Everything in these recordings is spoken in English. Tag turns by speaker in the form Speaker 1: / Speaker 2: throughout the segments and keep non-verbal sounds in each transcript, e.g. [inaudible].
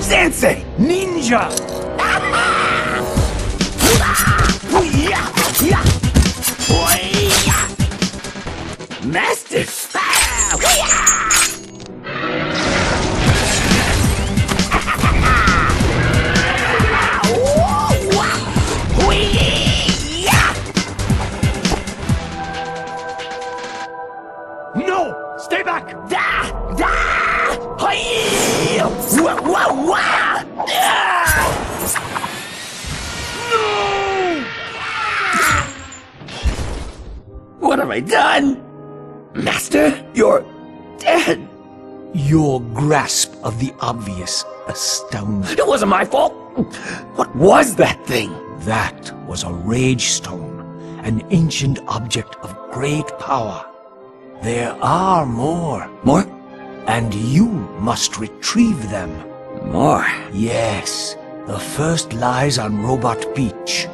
Speaker 1: Sensei! Ninja! Master! I done? Master, you're dead.
Speaker 2: Your grasp of the obvious astounds.
Speaker 1: It wasn't my fault. What was that thing?
Speaker 2: That was a rage stone, an ancient object of great power. There are more,
Speaker 1: More?
Speaker 2: and you must retrieve them.
Speaker 1: More.
Speaker 2: Yes, the first lies on Robot Beach.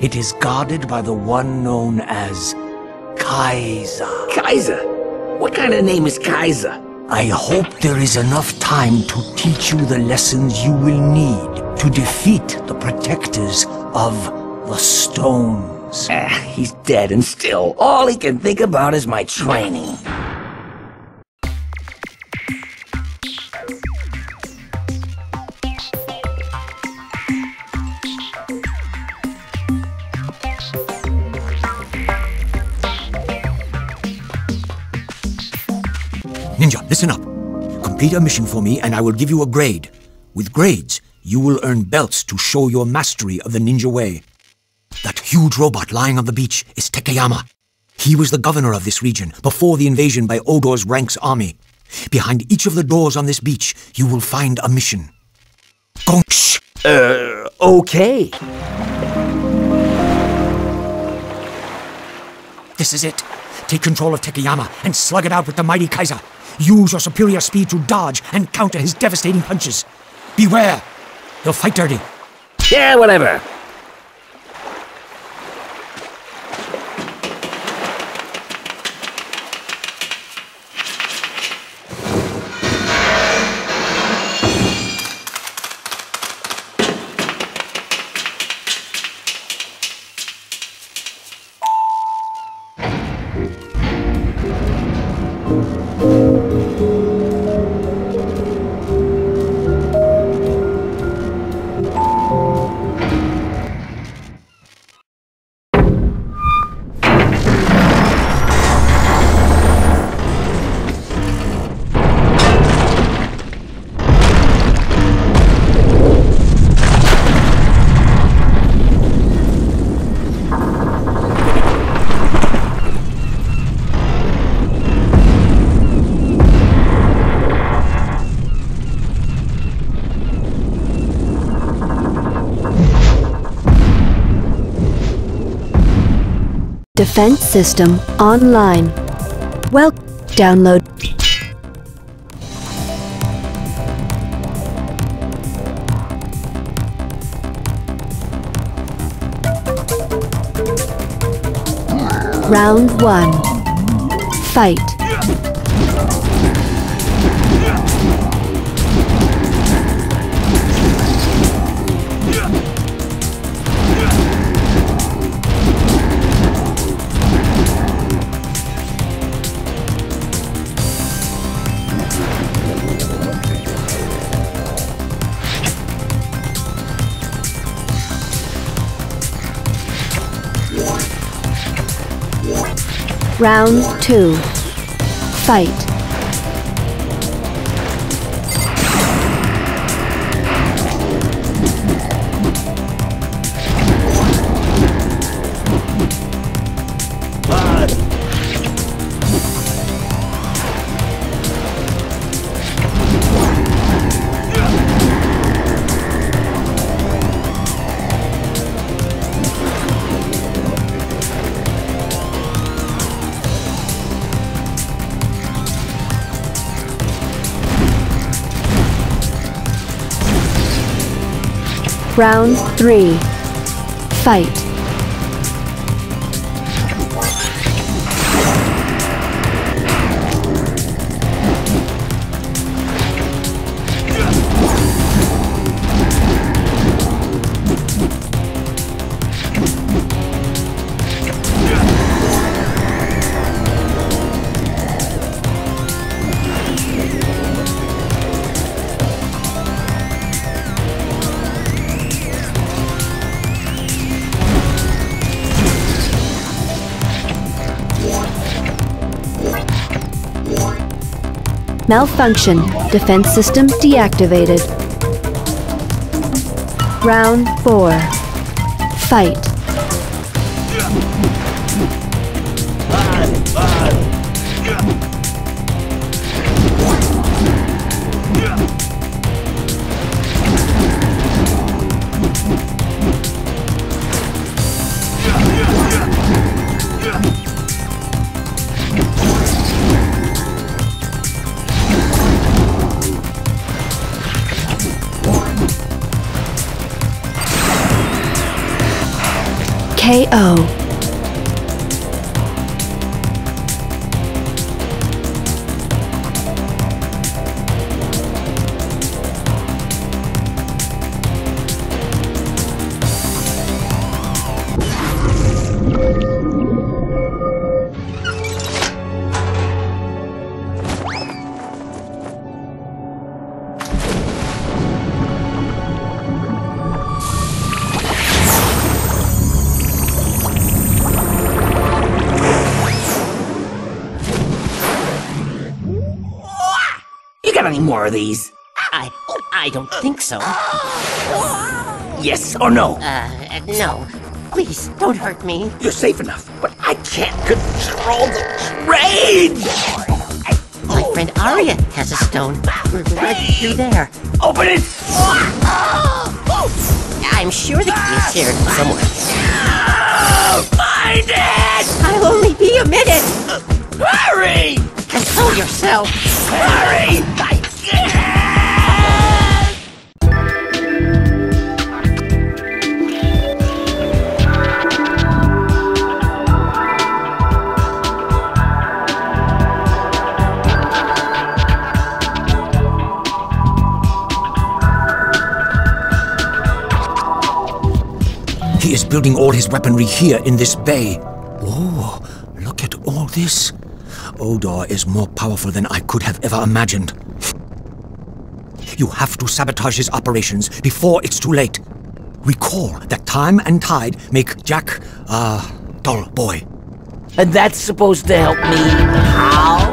Speaker 2: It is guarded by the one known as Kaiser.
Speaker 1: Kaiser? What kind of name is Kaiser?
Speaker 2: I hope there is enough time to teach you the lessons you will need to defeat the protectors of the stones.
Speaker 1: Ah, he's dead and still. All he can think about is my training.
Speaker 2: Listen up. Complete a mission for me and I will give you a grade. With grades, you will earn belts to show your mastery of the ninja way. That huge robot lying on the beach is Tekeyama. He was the governor of this region before the invasion by O-Dor's Ranx army. Behind each of the doors on this beach, you will find a mission. Go shh!
Speaker 1: Uh, okay.
Speaker 2: This is it. Take control of Tekeyama and slug it out with the mighty Kaiser. Use your superior speed to dodge and counter his devastating punches. Beware! He'll fight dirty.
Speaker 1: Yeah, whatever.
Speaker 3: Defense system online. Well, download. Round one. Fight. Round two. Fight. Round 3. Fight. Malfunction. Defense system deactivated. Round 4. Fight. KO.
Speaker 1: Got any more of these?
Speaker 4: I I don't think so.
Speaker 1: Yes or no?
Speaker 4: Uh, no. Please, don't hurt me.
Speaker 1: You're safe enough, but I can't control the rage!
Speaker 4: My friend Arya has a stone. We're right through there.
Speaker 1: Open it!
Speaker 4: I'm sure the key is here somewhere.
Speaker 1: Find it!
Speaker 4: I'll only be a minute.
Speaker 1: Hurry!
Speaker 4: Control yourself.
Speaker 1: Hurry!
Speaker 2: Building all his weaponry here in this bay. Oh, look at all this. O-Dor is more powerful than I could have ever imagined. You have to sabotage his operations before it's too late. Recall that time and tide make Jack a dull boy.
Speaker 1: And that's supposed to help me how?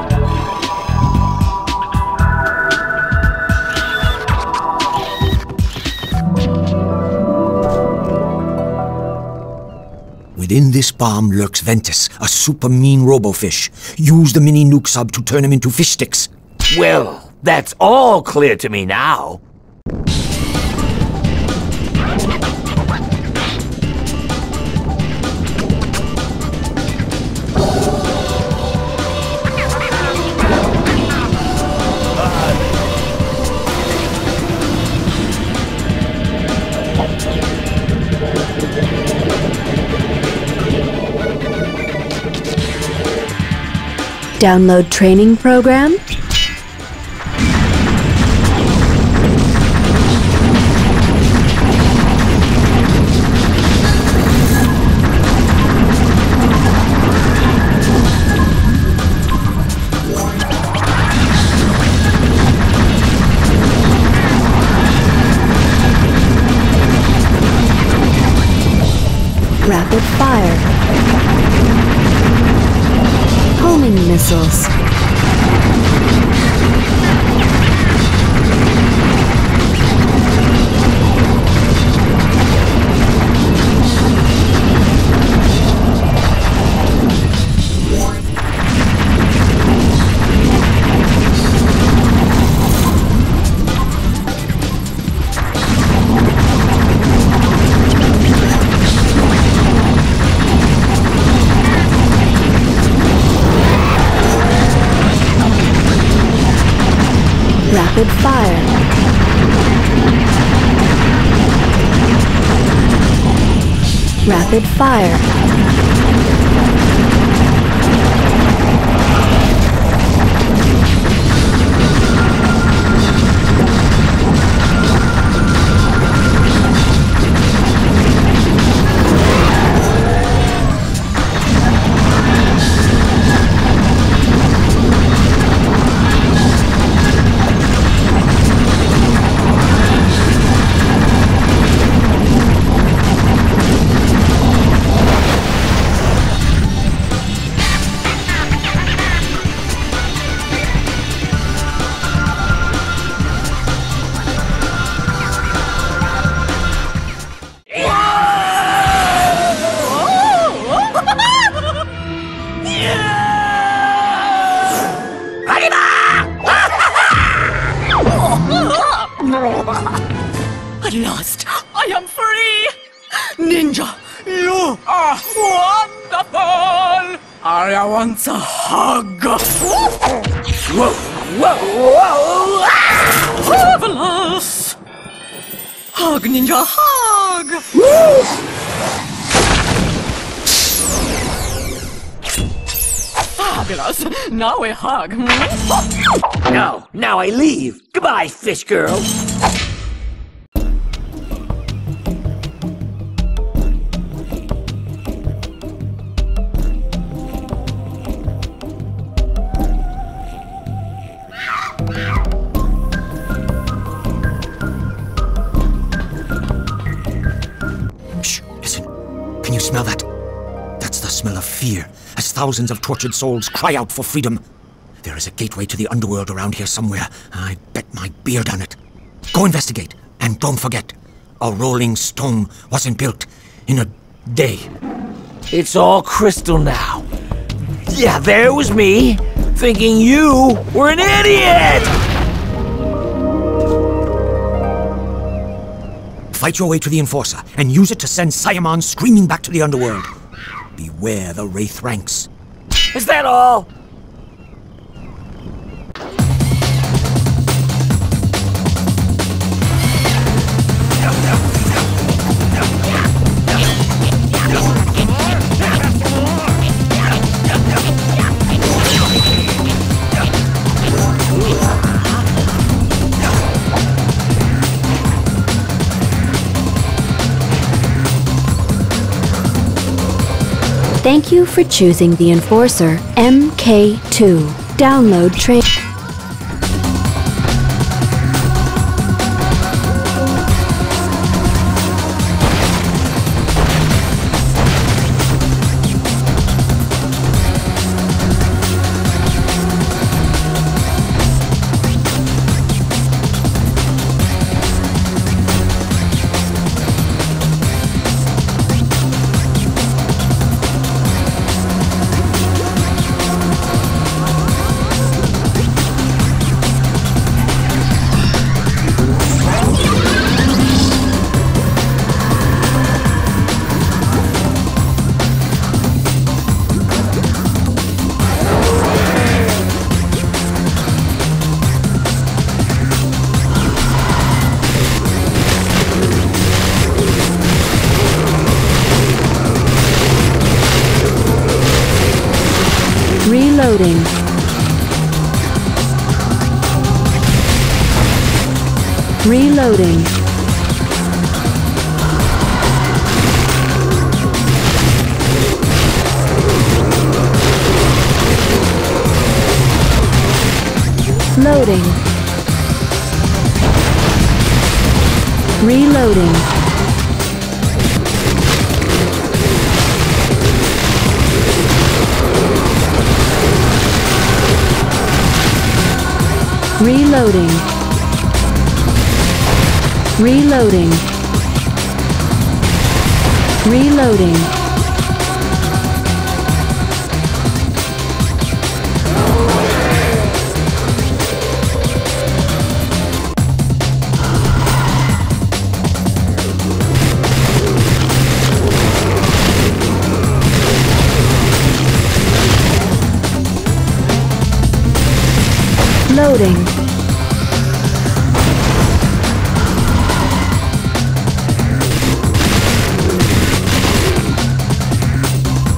Speaker 2: Within this bomb lurks Ventus, a super mean robofish. Use the mini nuke sub to turn him into fish sticks.
Speaker 1: Well, that's all clear to me now.
Speaker 3: Download training program. Rapid fire. Rapid fire.
Speaker 5: We hug. [laughs] hmm?
Speaker 1: No, now I leave. Goodbye, fish girl.
Speaker 2: Shh, listen. Can you smell that? That's the smell of fear, as thousands of tortured souls cry out for freedom. There is a gateway to the underworld around here somewhere. I bet my beard on it. Go investigate, and don't forget, a rolling stone wasn't built in a day.
Speaker 1: It's all crystal now. Yeah, there was me, thinking you were an idiot!
Speaker 2: Fight your way to the Enforcer, and use it to send Sayamon screaming back to the underworld. Beware the Wraith ranks.
Speaker 1: Is that all?
Speaker 3: Thank you for choosing the Enforcer MK2. Download train. Reloading. Reloading. Loading.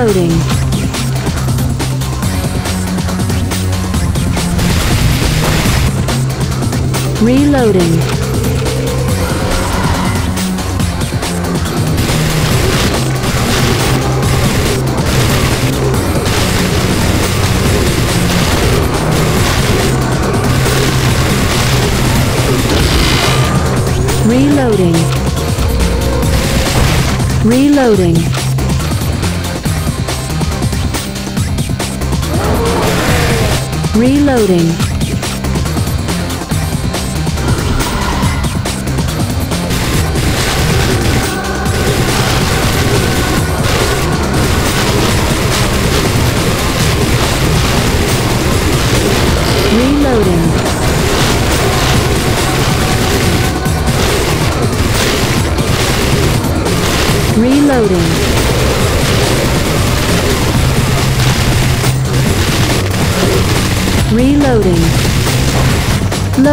Speaker 3: Reloading. Reloading. Reloading. Reloading. Loading. Reloading. Reloading.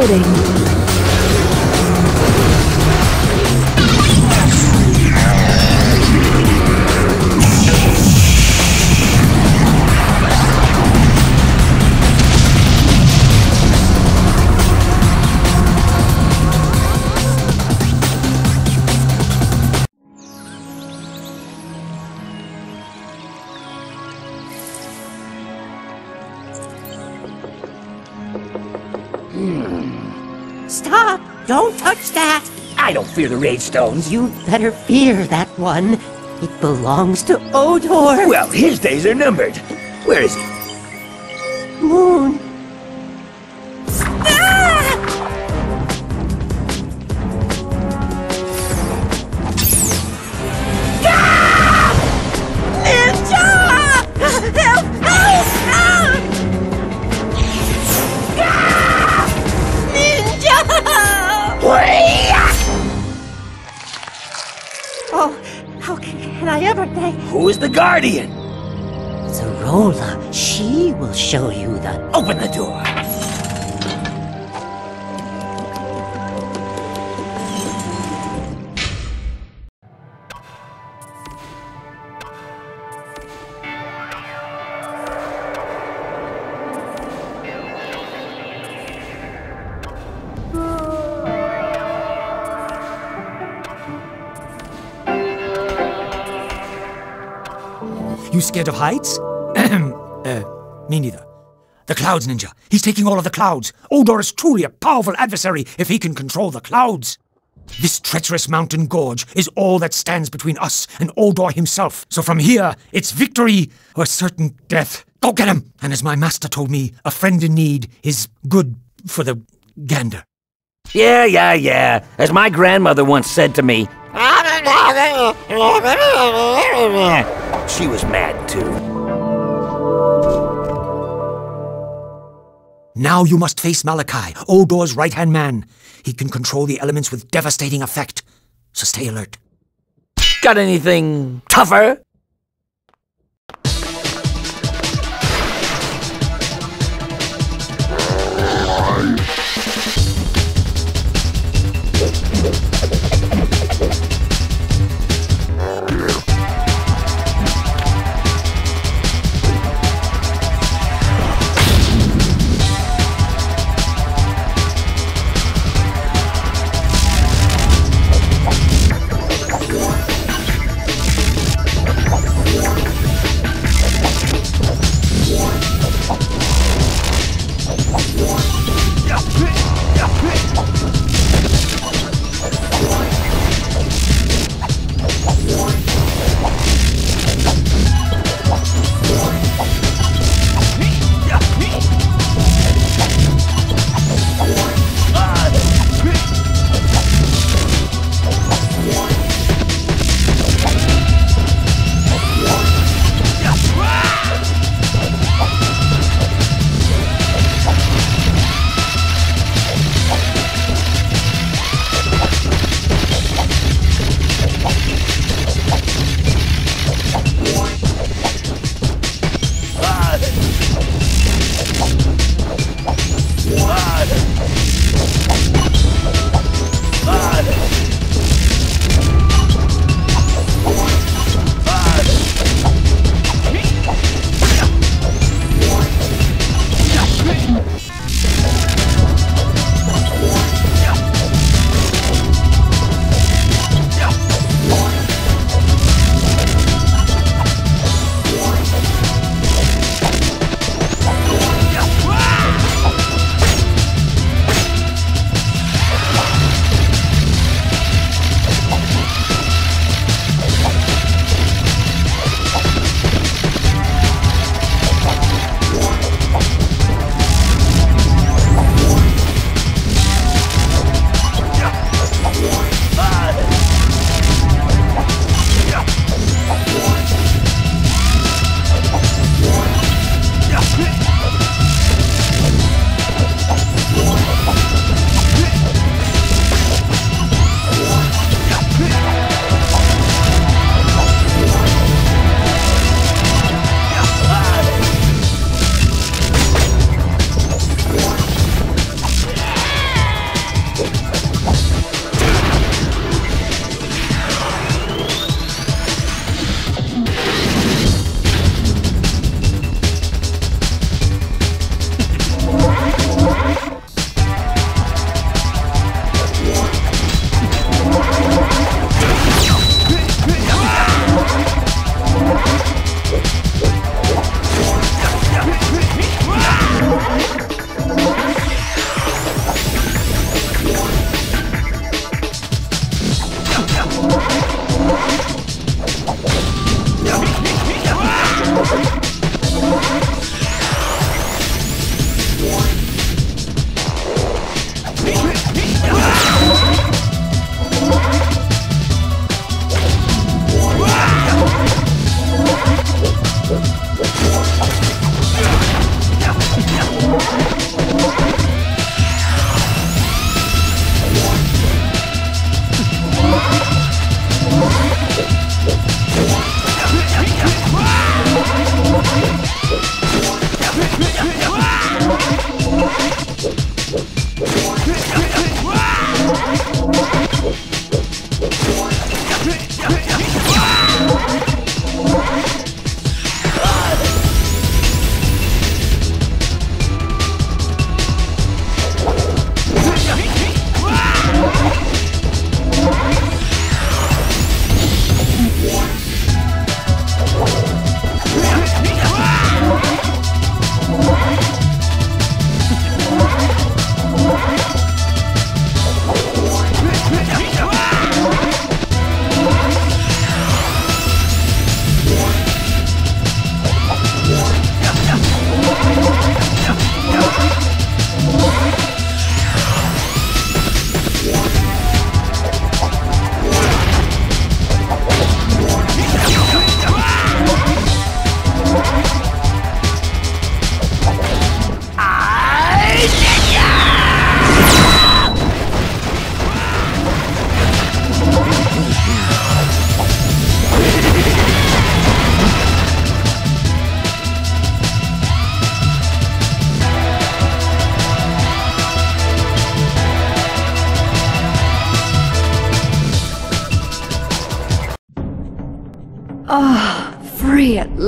Speaker 3: Loading.
Speaker 1: Fear the Rage Stones.
Speaker 4: You better fear that one. It belongs to O-Dor.
Speaker 1: Well, his days are numbered. Where is he?
Speaker 4: Moon. Oh, how can I ever thank
Speaker 1: Who's the Guardian?
Speaker 4: Zarola? She will show you the
Speaker 1: Open the door.
Speaker 2: Scared of heights? [clears throat] uh, me neither. The Clouds Ninja. He's taking all of the clouds. O-Dor is truly a powerful adversary if he can control the clouds. This treacherous mountain gorge is all that stands between us and O-Dor himself. So from here, it's victory or certain death. Go get him! And as my master told me, a friend in need is good for the gander.
Speaker 1: Yeah, yeah, yeah. As my grandmother once said to me. [laughs] [laughs] She was mad too.
Speaker 2: Now you must face Malachi, O-Dor's right hand man. He can control the elements with devastating effect. So stay alert.
Speaker 1: Got anything tougher?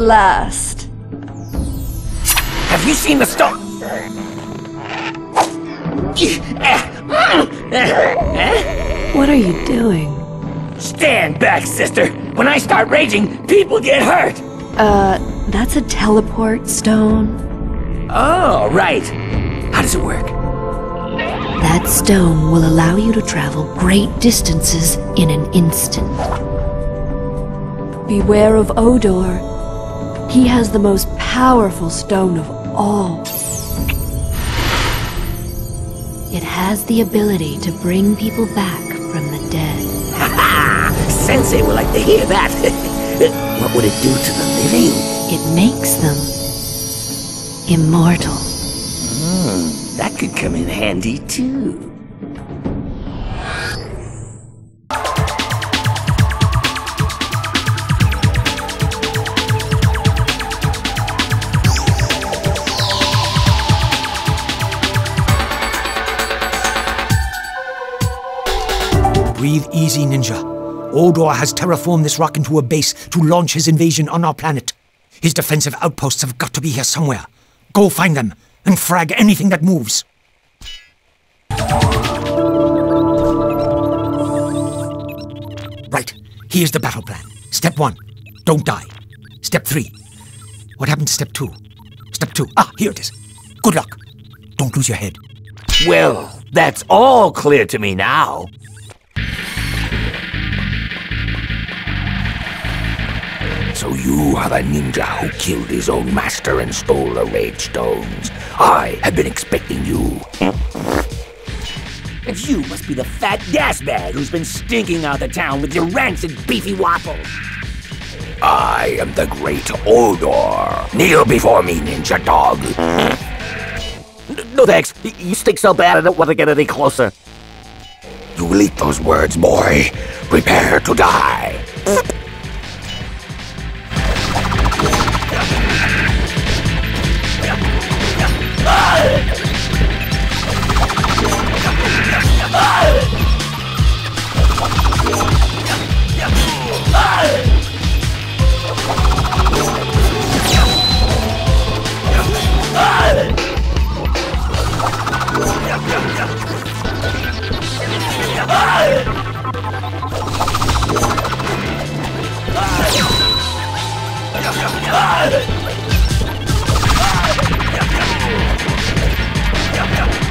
Speaker 3: Last.
Speaker 1: Have you seen the stone?
Speaker 3: What are you doing?
Speaker 1: Stand back, sister. When I start raging, people get hurt.
Speaker 3: Uh, that's a teleport stone.
Speaker 1: Oh, right. How does it work?
Speaker 3: That stone will allow you to travel great distances in an instant. Beware of O-Dor. He has the most powerful stone of all. It has the ability to bring people back from the dead. Ha! [laughs] ha!
Speaker 1: Sensei would like to hear that. [laughs] what would it do to the living?
Speaker 3: It makes them immortal.
Speaker 1: Hmm, that could come in handy too.
Speaker 2: Easy, Ninja. O-Dor has terraformed this rock into a base to launch his invasion on our planet. His defensive outposts have got to be here somewhere. Go find them and frag anything that moves. Right, here's the battle plan. Step one, don't die. Step three, what happened to step two? Step two, ah, here it is. Good luck. Don't lose your head.
Speaker 1: Well, that's all clear to me now. So you are the ninja who killed his own master and stole the Rage Stones. I have been expecting you. And you must be the fat gas bag who's been stinking out the town with your rancid beefy waffles. I am the Great O-Dor. Kneel before me, ninja dog. No thanks. You stink so bad I don't want to get any closer. You will eat those words, boy. Prepare to die.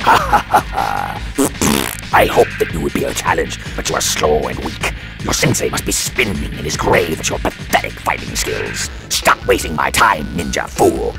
Speaker 1: [laughs] I hoped that you would be a challenge, but you are slow and weak. Your sensei must be spinning in his grave at your pathetic fighting skills. Stop wasting my time, ninja fool.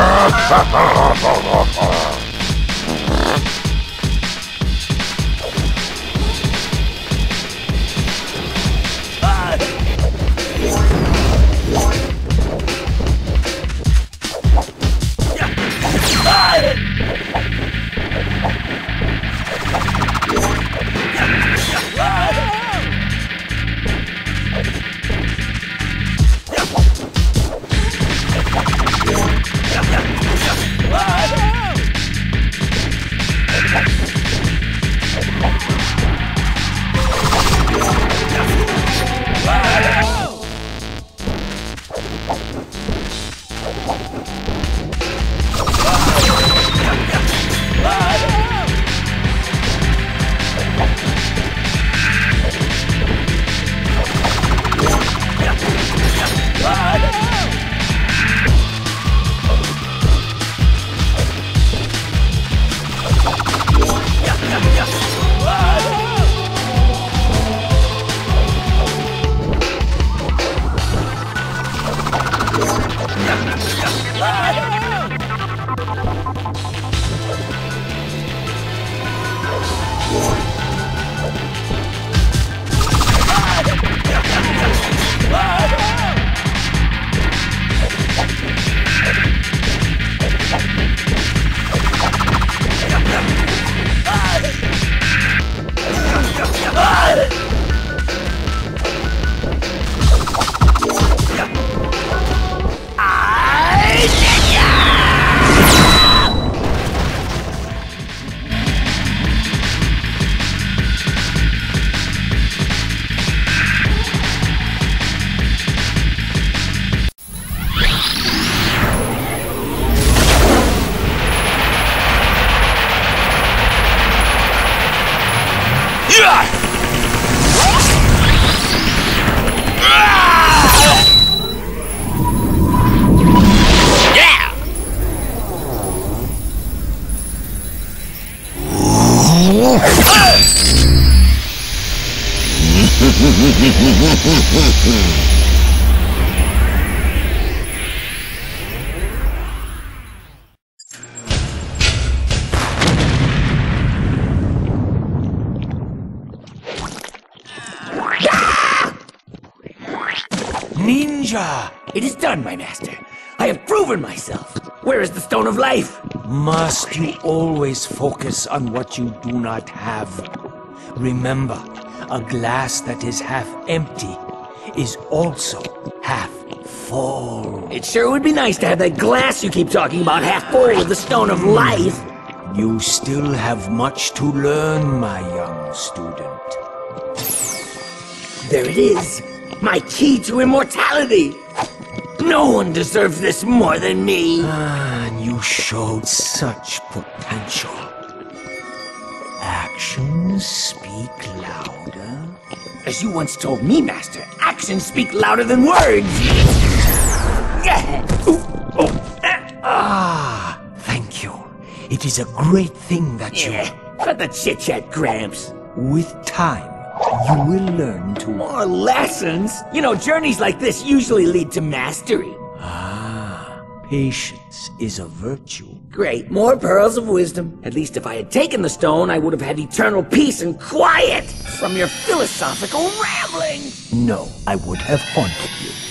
Speaker 1: Ha ha ha ha ha ha!
Speaker 2: Ninja!
Speaker 1: It is done, my master. I have proven myself. Where is the Stone of Life?
Speaker 2: Must you always focus on what you do not have? Remember, a glass that is half empty is also half full.
Speaker 1: It sure would be nice to have that glass you keep talking about half full with the Stone of Life.
Speaker 2: You still have much to learn, my young student.
Speaker 1: There it is. My key to immortality. No one deserves this more than me.
Speaker 2: Ah, and you showed such potential. Actions speak louder.
Speaker 1: As you once told me, Master, actions speak louder than words. Yeah. Ooh, oh, ah,
Speaker 2: Ah, thank you. It is a great thing that you...
Speaker 1: yeah. Cut the chit chat, Gramps.
Speaker 2: With time, you will learn to...
Speaker 1: More lessons. You know, journeys like this usually lead to mastery.
Speaker 2: Ah, patience is a virtue.
Speaker 1: Great, more pearls of wisdom. At least if I had taken the stone, I would have had eternal peace and quiet from your philosophical ramblings.
Speaker 2: No, I would have haunted you.